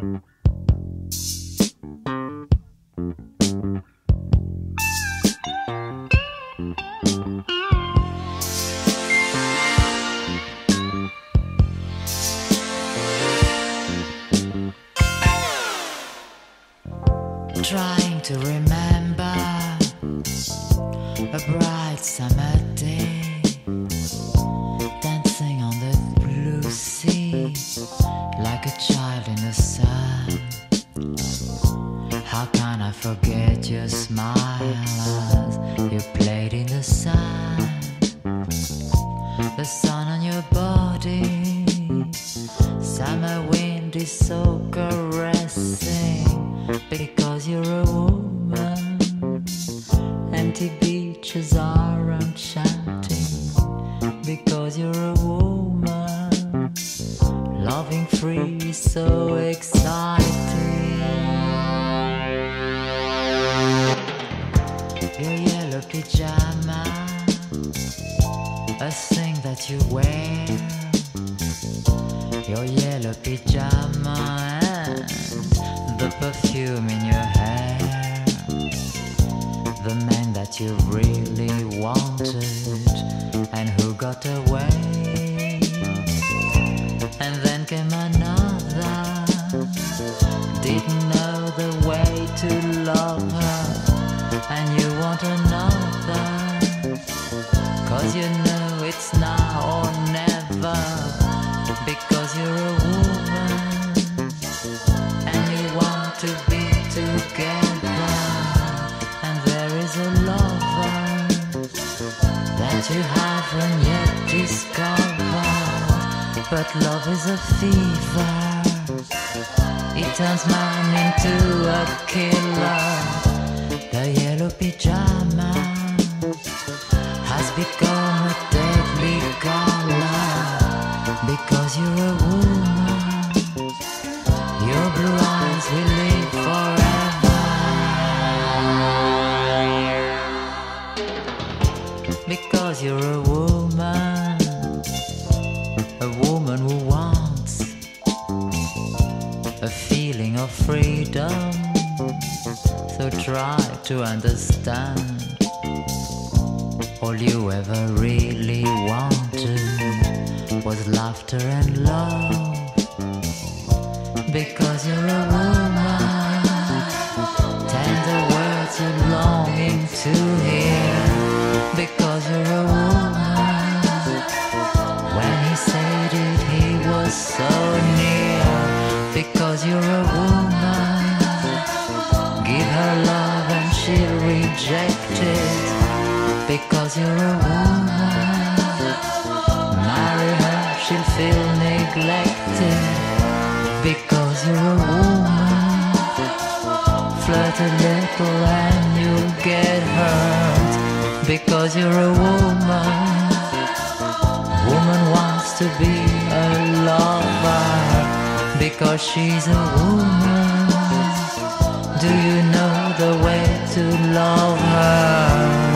Trying to remember a bright summer day, summer wind is so caressing because you're a woman. Empty beaches are enchanting because you're a woman. Loving free is so exciting. Your yellow pajama, a thing that you wear. Your yellow pajama and the perfume in your hair. The man that you really wanted and who got away. And then came another, didn't know the way to love her. And you want another, cause you know it's now or never. You're a woman and you want to be together. And there is a lover that you haven't yet discovered. But love is a fever, it turns man into a killer. The yellow pajama has become a to understand all you ever really wanted was laughter and love. Because you're a woman, tender words you're longing to hear. Because you're a woman, when he said it, he was so near. Because you're a woman, give her love and she'll reject it. Because you're a woman, flirt a little and you'll get hurt. Because you're a woman, woman wants to be a lover. Because she's a woman, do you know the way to love her?